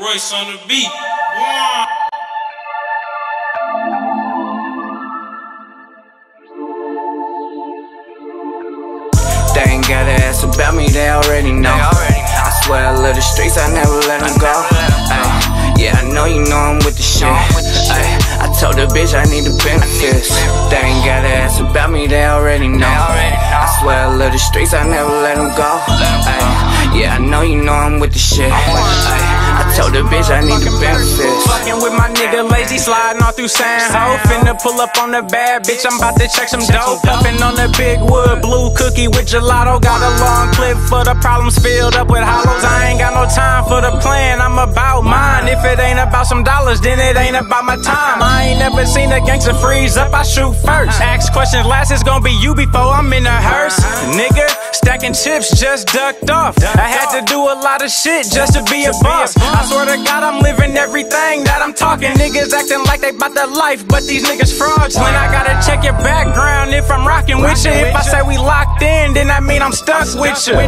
Royce on the beat. They ain't gotta ask about me, they already know. I swear I love the streets, I never let them go. Ay, yeah, I know you know I'm with the shit. Ay, I told the bitch I need the benefits. They ain't gotta ask about me, they already know. I swear I love the streets, I never let them go. Ay, yeah, I know you know I'm with the shit. Ay, I told the bitch I need the benefits. Fucking with my nigga lazy, sliding all through San Ho. Finna pull up on the bad bitch, I'm about to check some dope. Puffin' on the big wood, blue cookie with gelato. Got a long clip for the problems filled up with hollows. I the plan, I'm about mine. If it ain't about some dollars, then it ain't about my time. I ain't never seen a gangster freeze up, I shoot first. Ask questions last, it's gonna be you before I'm in a hearse. Nigga, stacking chips, just ducked off. I had to do a lot of shit just to be a boss. I swear to God, I'm living everything that I'm talking. Niggas acting like they bout their life, but these niggas fraudulent. I gotta check your background if I'm rocking with you. If I say we locked in, then that mean I'm stuck with you.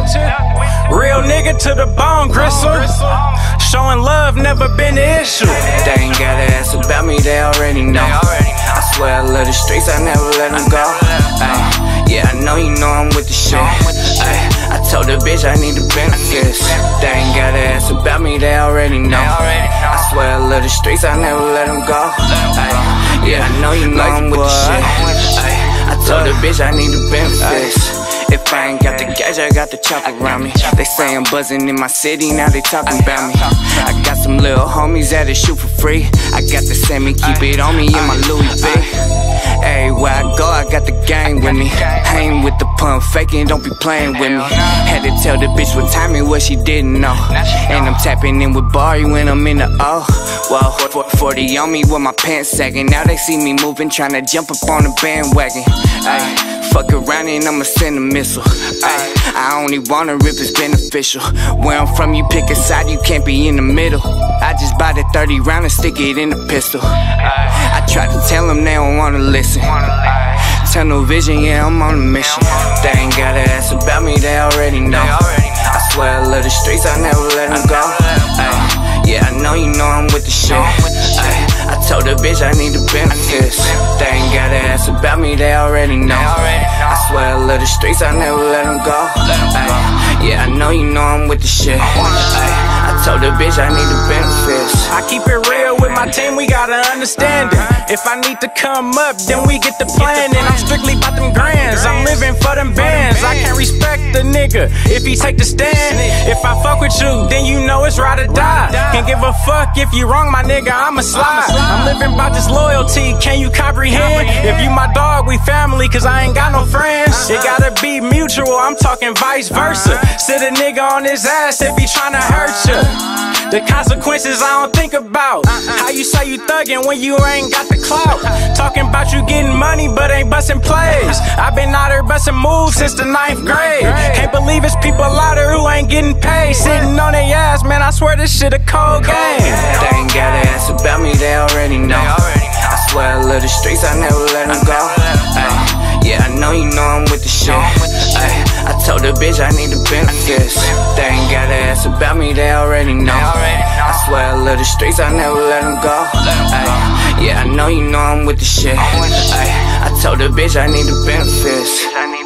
Real nigga to the bone, Gristle. Showing love never been an issue. They ain't gotta ask about me, they already know. I swear I love the streets, I never let them go. Ay, yeah, I know you know I'm with the shit. Ay, I told the bitch I need the benefits. They ain't gotta ask about me, they already know. I swear I love the streets, I never let them go. Ay, yeah, I know you know I'm with the shit. Ay, I told the bitch I need the benefits. If I ain't got the gauge, I got the chop around me. They say I'm buzzing in my city, now they talking about me. I got some little homies that'll shoot for free. I got the semi, keep it on me in my Louis V. got the gang with me. Hang with the pump, faking, don't be playing with me. Had to tell the bitch what time it was, she didn't know. And I'm tapping in with Barie when I'm in the O. Well, 40 on me with my pants sagging. Now they see me moving, trying to jump up on the bandwagon. Ay, fuck around and I'ma send a missile. Ay, I only wanna rip it's beneficial. Where I'm from, you pick a side, you can't be in the middle. I just buy the 30 round and stick it in the pistol. I try to tell them they don't wanna listen. Tunnel vision, yeah, I'm on a mission. They ain't gotta ask about me, they already know. I swear I love the streets, I never let them go. Ay, yeah, I know you know I'm with the shit. Ay, I told the bitch I need the benefits. They ain't gotta ask about me, they already know. I swear I love the streets, I never let them go. Ay, yeah, I know you know I'm with the shit. Ay, told the bitch I need the benefits. I keep it real with my team, we gotta understand it. If I need to come up, then we get the plan. And I'm strictly about them grands. I'm living for them bands. I can't respect the nigga if he take the stand. If I fuck with you, then you know it's ride or die. Can't give a fuck if you wrong, my nigga, I'ma slide. I'm living by this loyalty, can you comprehend? If you my dog, we family, cause I ain't got no friends. It gotta be mutual, I'm talking vice versa. Sit a nigga on his ass if he tryna hurt you. The consequences I don't think about. How you say you thuggin' when you ain't got the clout? Talking about you getting money but ain't bustin' plays. I've been out here bustin' moves since the ninth grade. Can't believe it's people out here who ain't getting paid. Sitting on their ass, man, I swear this shit a cold game. They ain't gotta ask about me, they already know. I swear I love the streets, I never let them go. Already know. I swear I love the streets, I never let them go. Ay, yeah, I know you know I'm with the shit. Ay, I told the bitch I need the benefits.